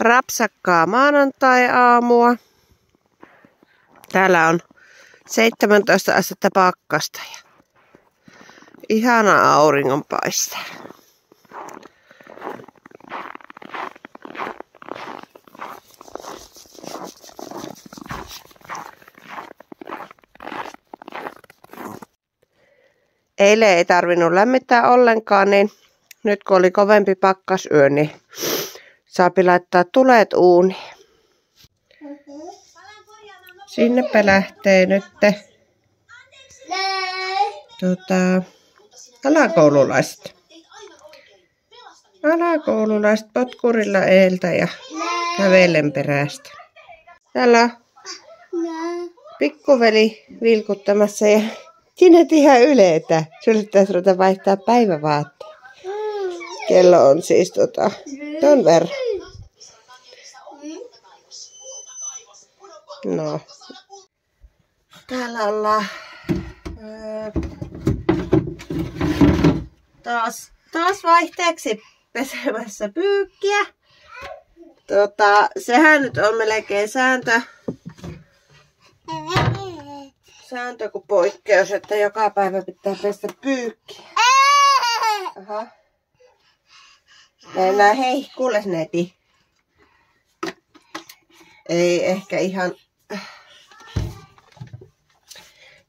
rapsakkaa maanantai-aamua. Täällä on 17 astetta pakkasta ja ihana auringonpaiste. Eilen ei tarvinnut lämmittää ollenkaan, niin nyt kun oli kovempi pakkasyö, niin saapi laittaa tulet uuni. Sinnepä lähtee nyt tota, alakoululaiset. Alakoululaiset potkurilla eeltä ja kävellen perästä. Täällä on pikkuveli vilkuttamassa ja sinne ihan yleitä. Sulle pitäisi ruveta vaihtaa päivävaatteet. Kello on siis tota, ton verran. No. Täällä ollaan öö, taas, taas vaihteeksi pesemässä pyykkiä. Tota, sehän nyt on melkein sääntö. Sääntö kuin poikkeus, että joka päivä pitää pestä pyykkiä. Aha. Näin, hei, kuule neti. Ei ehkä ihan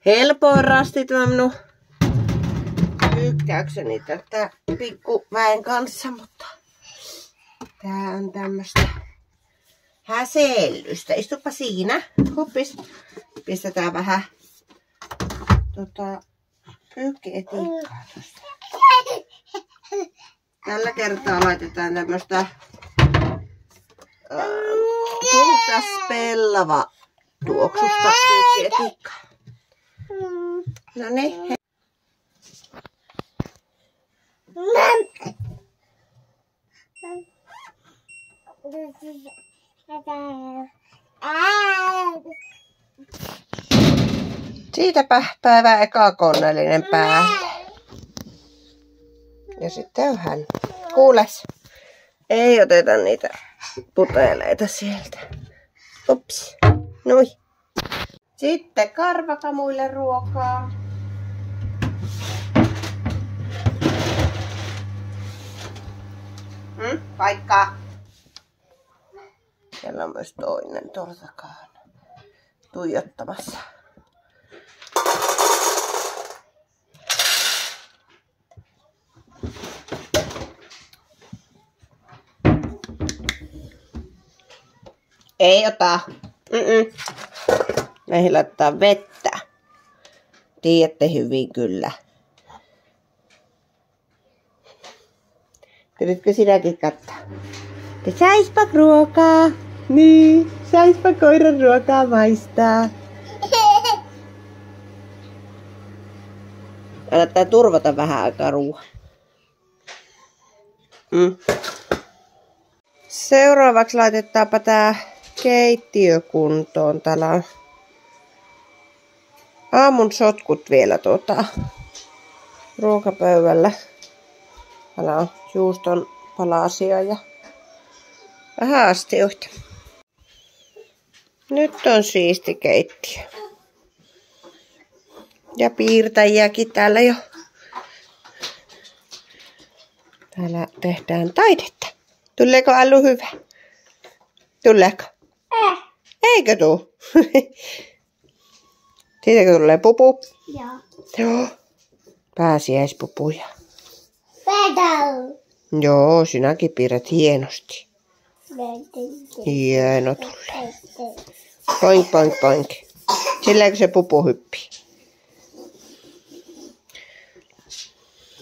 helpoin rasti tämä minun pyykkäykseni tätä pikkuväen kanssa, mutta tää on tämmöstä häsellystä. Istupa siinä. Huppis. Pistetään vähän tota, pyykkietiikkaa tuosta. Tällä kertaa laitetaan tämmöstä puhtas pellava tuoksusta pyykkietiikkaa. No niin. Siitäpä päivä eka koneellinen päälle. Ja sitten on hän. Kuules. Ei oteta niitä puteleita sieltä. Ups. Nui. Sitten karvakamuille ruokaa. Hmm? Paikka. Siellä on myös toinen tuolla takana tuijottamassa. Ei ota. Mm-mm. Näihin laittaa vettä. Tiedätte hyvin kyllä. Pyritkö sinäkin kattaa? Te saispa ruokaa. Niin, saispa koiran ruokaa maistaa. Kannattaa turvata vähän aikaa ruoan. Mm. Seuraavaksi laitetaanpa tää keittiö kuntoon. Täällä on aamun sotkut vielä tuota, ruokapöydällä. Täällä on juuston palasia ja vähän astioita. Nyt on siisti keittiö. Ja piirtäjiäkin täällä jo. Täällä tehdään taidetta. Tuleeko Allu hyvä? Tuleeko? Äh. Eikö tuu? Siitäkö tulee pupu? Joo. Joo. Pääsiäispupuja. Pedal. Joo, sinäkin piirrät hienosti. Hieno tulee. Poink, poink, poink. Silläkö se pupu hyppii?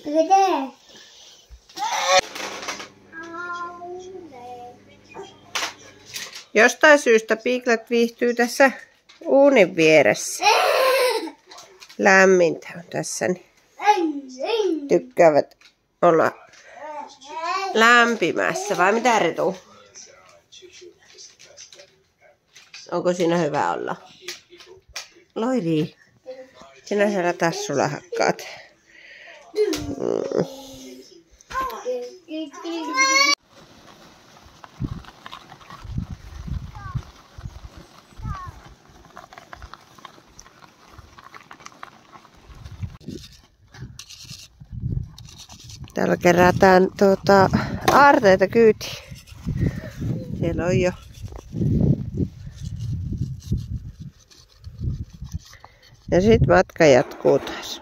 Miten? Jostain syystä piiklet viihtyy tässä uunin vieressä. Lämmintä on tässä, niin tykkäävät olla lämpimässä. Vai mitä Ritu? Onko siinä hyvä olla? Loiri. Sinä siellä tassulla hakkaat. Mm. Täällä kerätään tuota, aarteita kyyti. Siellä on jo Ja sitten matka jatkuu taas.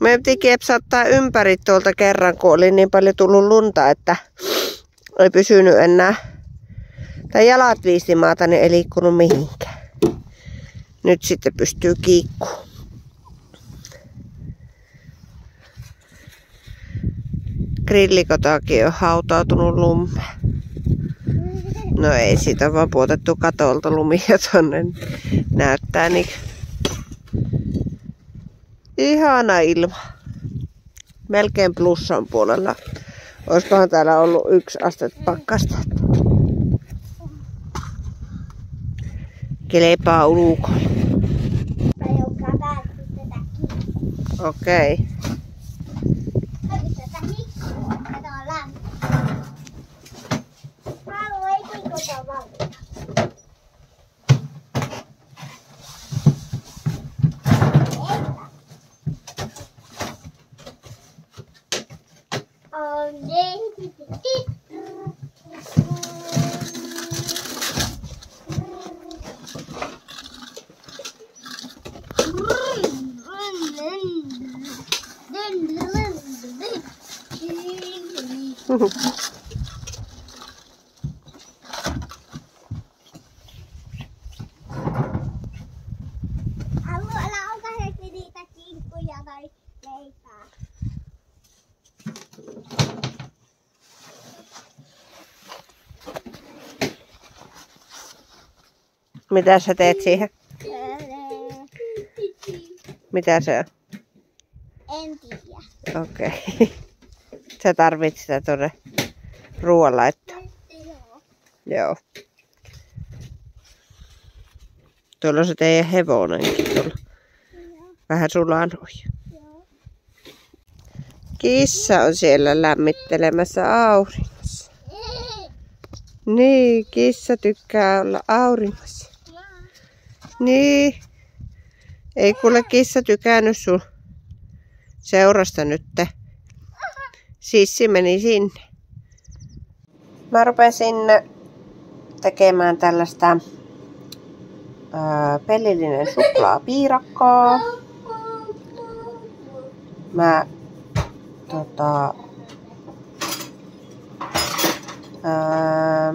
Me piti kiepsauttaa ympäri tuolta kerran, kun oli niin paljon tullut lunta, että ei pysynyt enää. Tai jalat viisi maata, niin ei liikkunut mihinkään. Nyt sitten pystyy kiikkuun. Grillikotaakin on hautautunut lumme. No ei siitä vaan puotettu katolta lumia tonne. Näyttää niin ihana ilma. Melkein plussan puolella. Olisikohan täällä ollut yksi aste pakkasta. Kelepaa ulkoa. Okei. Okay. Alueella onko heti niitä kinkkuja tai leipää? Mitä sä teet siihen? Mitä se on? En tiedä. Okei. Okay. Sä tarvit sitä tuonne ruoanlaittoon. Joo. Joo. Tuolla on se teidän hevonenkin tuolla. Vähän sulanut. Joo. Kissa on siellä lämmittelemässä auringossa. Niin, kissa tykkää olla auringossa. Niin. Ei kuule kissa tykännyt sun seurasta nytte. Sissi meni sinne. Mä rupesin tekemään tällaista ää, pellillinen suklaapiirakkaa. Mä tota, ää,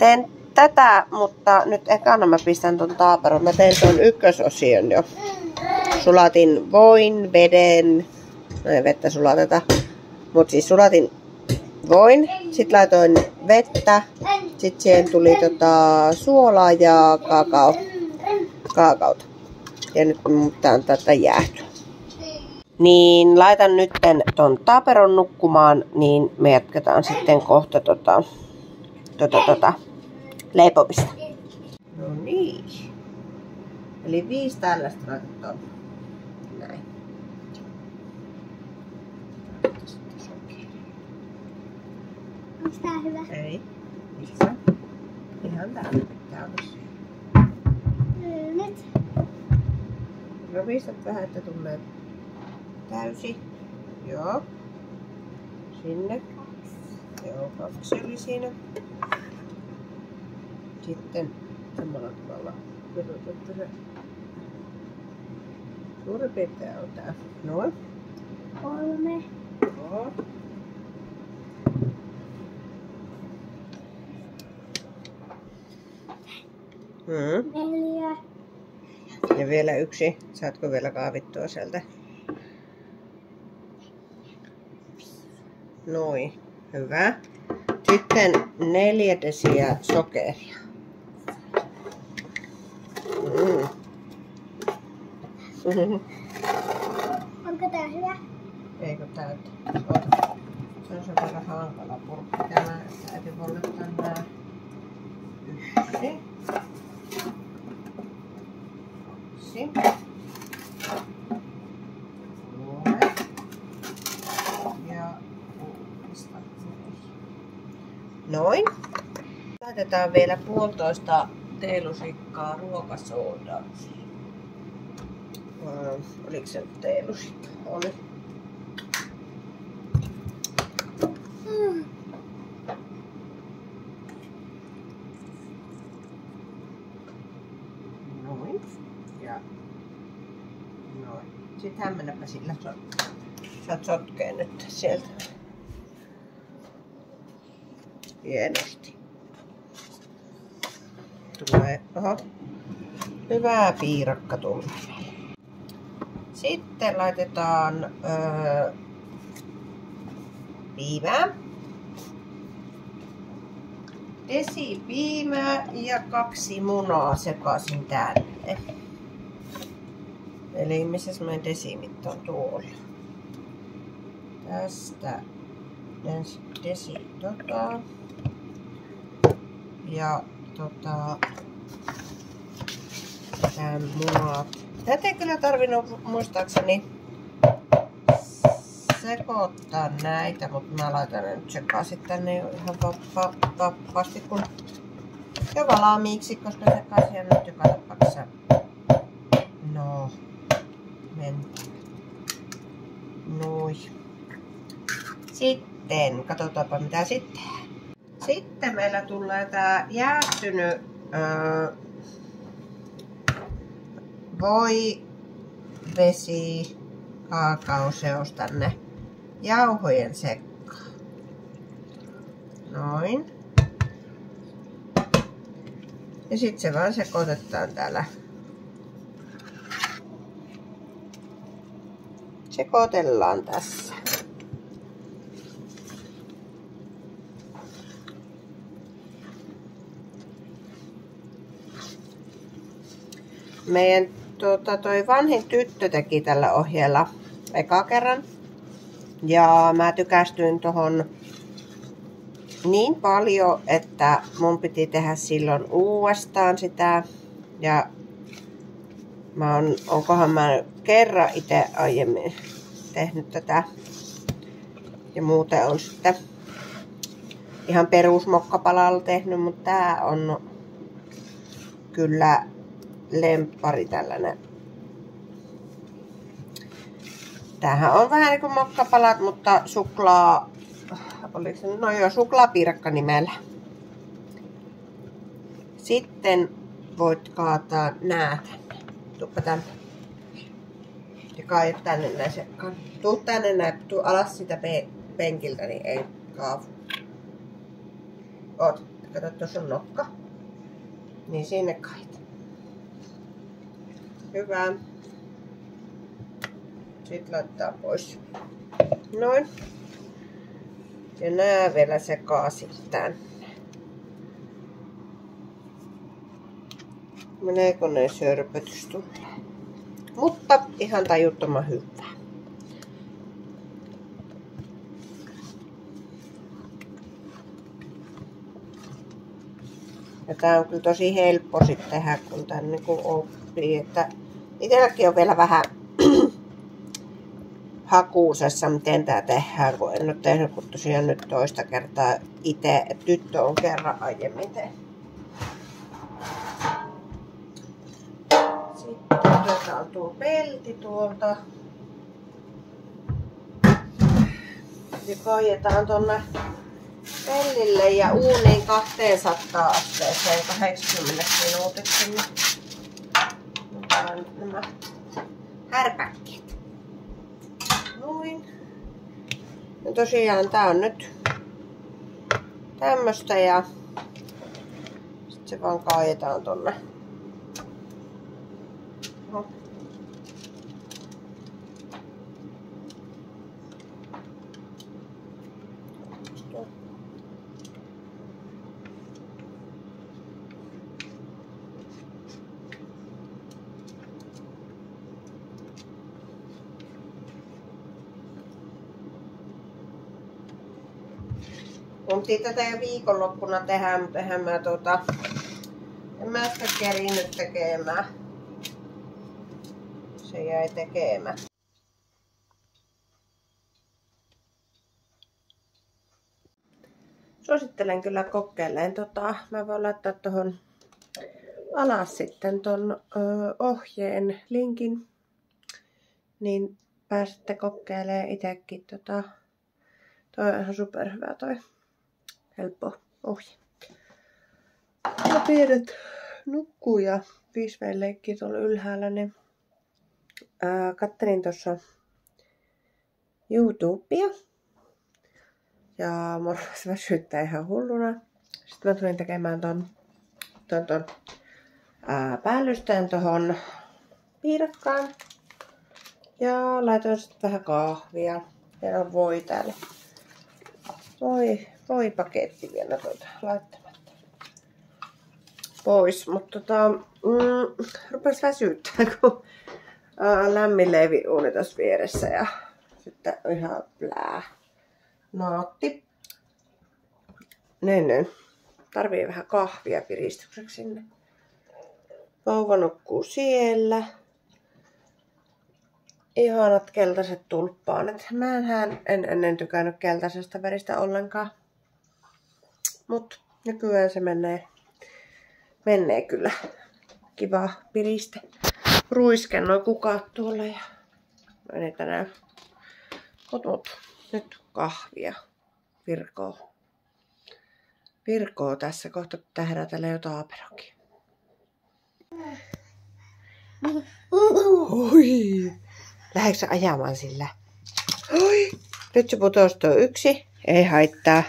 teen tätä, mutta nyt ekana mä pistän ton taaperon. Mä teen ton ykkösosion jo. Sulatin voin, veden, no ei vettä sulateta, mut siis sulatin voin, sit laitoin vettä, sit siihen tuli tota suolaa ja kakao, kaakaota. Ja nyt pitää antaa tätä jäähtyä. Niin laitan nyt ton taaperon nukkumaan, niin me jatketaan sitten kohta tota, tota, tota, leipomista. No niin. Eli viisi tällaista laitetaan. Näin. Onko tää hyvä? Ei. Missä? Ihan täällä pitää olla. Mm, Nyt. No pistät vähän, että tulee täysi. Joo. Sinne. Joo, kaksi oli siinä. Sitten samalla tavalla pudotettu se. Suurin piirtein on tää. Noin. Kolme. Joo. Mm. Neljä. Ja vielä yksi. Saatko vielä kaavittua sieltä? Noin. Hyvä. Sitten neljä desiä sokeria. Mm. Onko tää hyvä? Eikö täytä? Se on sen verran hankala purkki. Tämä täytyy pollettaa nää. Yksi. Kaksi. Kolme. Ja. Noin. Laitetaan vielä puolitoista teelusikkaa ruokasoodaa. Oliko se nyt teelusikka? Oli. Noin. Ja noin. Sitten hämmennäpä sillä. Saat sotkeen nyt sieltä. Hienosti. Tulee, oho, hyvää piirakka tulee. Sitten laitetaan öö, piimää. Desi piimää ja kaksi munaa sekaisin tänne. Eli missä meidän desimitta on tuolla? Tästä desi tota. Ja tota, tää munaa. Tätä ei kyllä tarvinnut muistaakseni sekoittaa näitä, mutta mä laitan ne nyt sekaisin tänne ihan vapaasti kun jo valmiiksi, koska sekaisin nyt joka tapauksessa. No, mennään. Noin. Sitten, katsotaanpa mitä sitten. Sitten meillä tulee tää jäähtynyt öö, voi, vesi, kaakaoseos tänne jauhojen sekkaan. Noin. Ja sitten se vaan sekoitetaan täällä. Sekoitellaan tässä. Meidän tuota, toi vanhin tyttö teki tällä ohjeella eka kerran. Ja mä tykästyin tohon niin paljon, että mun piti tehdä silloin uudestaan sitä. Ja mä oon, onkohan mä kerran itse aiemmin tehnyt tätä. Ja muuten on sitten ihan perusmokkapalalla tehnyt, mutta tää on kyllä lemppari tällainen. Tämähän on vähän niin kuin mokkapalat, mutta suklaa, oliko se, no joo, suklaapiirakka nimellä. Sitten voit kaataa nää tänne. Tuppa tänne. Ja kaadi tänne näin sekkaan. Tuu tänne näin, tuu alas sitä pe- penkiltä, niin ei kaavu. Oot, kato, tuossa on nokka. Niin sinne kait. Hyvä. Sitten laittaa pois. Noin. Ja nää vielä sekaisin tänne. Meneekö ne sörpötys? Mutta ihan tajuttoman hyvää. Ja tää on kyllä tosi helppo sitten tehdä, kun tän niinku oppii. Että itselläkin on vielä vähän hakuusessa, miten tää tehdään, kun en ole tehnyt kun tosiaan nyt toista kertaa itse. Tyttö on kerran aiemmin tehnyt. Sitten otetaan tuo pelti tuolta. Ja kaijetaan tonne pellille ja uuniin 200 asteeseen 80 minuutiksi. Otetaan nämä härpäkkeet. Noin. Ja tosiaan tää on nyt tämmöstä ja sitten se vaan kaajetaan tonne. Mun tätä jo viikonloppuna tehdä, mutta eihän mä tota, en mä sitä kerinyt tekemään. Se jäi tekemään. suosittelen kyllä kokeilleen. Tota, mä voin laittaa tuohon alas sitten ton ohjeen linkin, niin pääsette kokeilemaan itsekin. Tota, toi on ihan superhyvä toi helppo ohje. Ja pienet nukkuu ja 5 leikki tuolla ylhäällä, niin ää, kattelin tuossa YouTubea. Ja mua väsyttää ihan hulluna. Sitten mä tulin tekemään ton, ton, ton ää, päällystään tohon piirakkaan. Ja laitoin sitten vähän kahvia. Ja on voi täällä. Voi, voi paketti vielä tuota laittamatta pois. Mutta tota, mm, rupes väsyttää, kun ää, lämmin leiviuuni tässä vieressä ja sitten ihan plää. Naatti. Niin, niin. Tarvii vähän kahvia piristykseksi sinne. Vauva nukkuu siellä. Ihanat keltaiset tulppaanet. Mä en ennen tykännyt keltaisesta väristä ollenkaan. Mut nykyään se menee, menee kyllä. Kiva piriste. Ruisken noin kukat tuolla ja ei niitä näy. Mut mut, nyt kahvia. Virkoo. Virkoo tässä kohta pitää herätellä jo taaperokin. Oi! Lähdetkö ajamaan sillä? Oi! Nyt se putosi tuo yksi. Ei haittaa.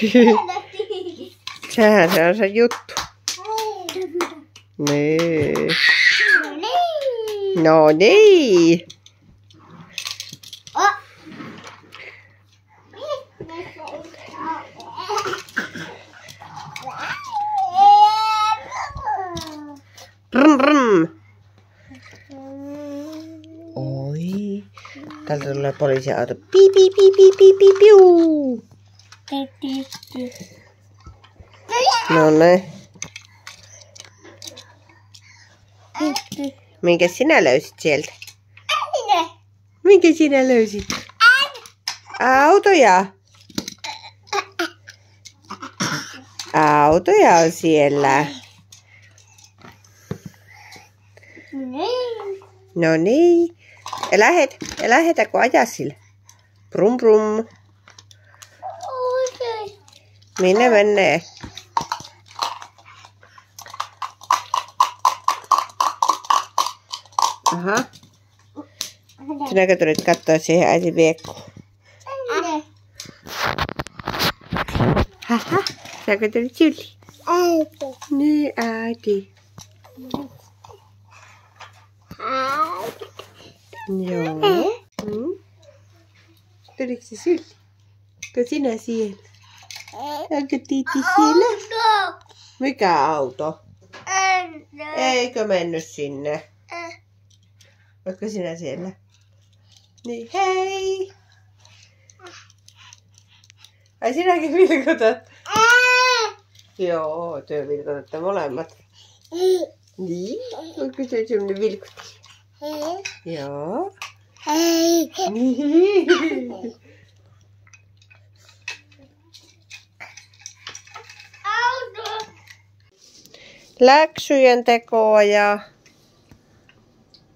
Sehän se on se juttu. Niin. No niin. Brum. Oi. Täältä tulee poliisiauto. Pi, pi, pi, pi, pi, pi, piu. No ne. Minkä sinä löysit sieltä? Minkä sinä löysit? Autoja. Autoja on siellä. Niin. No niin. Ja lähet, ja lähetä kun ajaa sillä. Brum brum. Minne menee? Aha. Sinäkö tulit katsoa siihen äiti viekkuun? Haha. Sinäkö tulit syliin? Niin äiti. Joo. Mm. Tuliko se? Onko sinä siellä? Onko Tiitti siellä? Mikä auto? Eikö mennyt sinne? Onko sinä siellä? Niin, hei! Ai sinäkin vilkutat? Joo, työ vilkutatte molemmat. Niin, onko se semmonen vilkutti? Joo. Niin. Läksyjen tekoa ja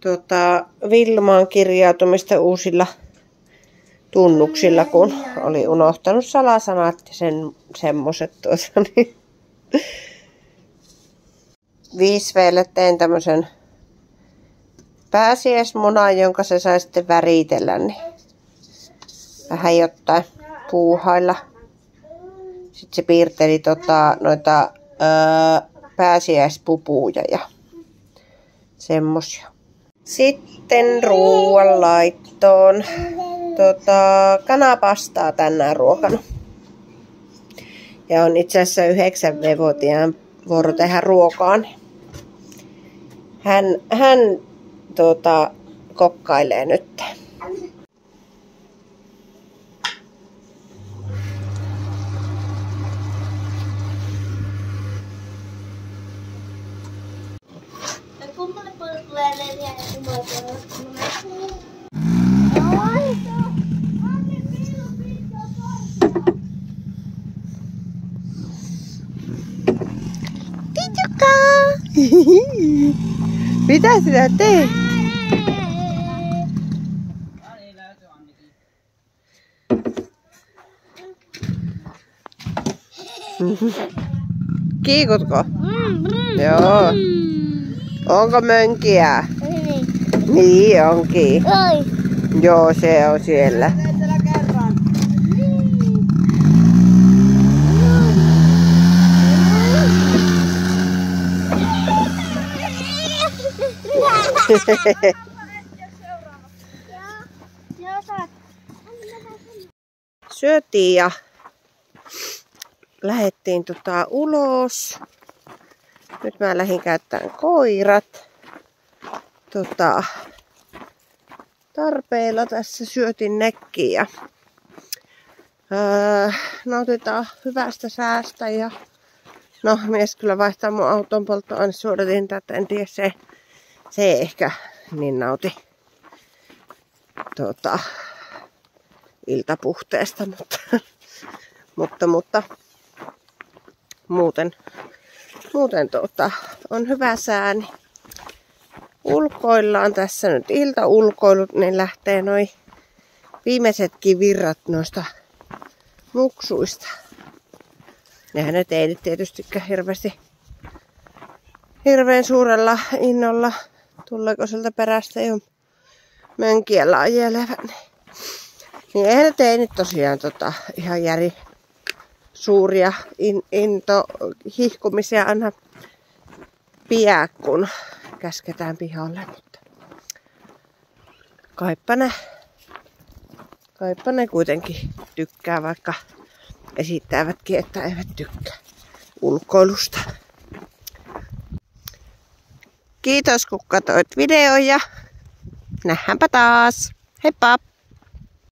tota, Vilmaan kirjautumista uusilla tunnuksilla, kun oli unohtanut salasanat ja sen, semmoset tuossa. Niin. Tein tämmöisen pääsiäismunan, jonka se sai sitten väritellä, niin vähän jotain puuhailla. Sitten se piirteli tota, noita öö, pääsiäispupuja ja semmosia. Sitten ruoanlaittoon. Tota, kanapastaa tänään ruokana. Ja on itse asiassa yhdeksän vuotiaan vuoro tehdä ruokaan. Hän, hän tuota, kokkailee nyt. Kummalle puolelle tulee neljä ja kumoitua. Oi, se on. Anne minun pitää torppaa. Titukka! Mitä sinä teet? Kiikutko? Joo. Onko mönkiä? Niin onkin. Oi. Joo, se on siellä. Syötiin ja lähettiin tota ulos. Nyt mä lähdin käyttämään koirat. Tota, tarpeilla tässä syötin nekkiä. Öö, nautitaan hyvästä säästä ja no mies kyllä vaihtaa mun auton polttoainesuodatinta, että en tiedä se, se ei ehkä niin nauti tota, iltapuhteesta, mutta, mutta, mutta muuten, muuten tota, on hyvä sää, niin ulkoillaan tässä nyt iltaulkoilut, niin lähtee noin viimeisetkin virrat noista muksuista. Nehän ne teinit tietystikään hirveästi hirveän suurella innolla. Tuleeko sieltä perästä jo mönkiellä ajelevät. Niin, niin eihän ne teinit tosiaan tota, ihan järi suuria in, into hihkumisia aina piää, kun käsketään pihalle. Mutta kaippa ne, kaippa ne kuitenkin tykkää, vaikka esittävätkin, että eivät tykkää ulkoilusta. Kiitos kun katsoit videon ja nähdäänpä taas. Heippa!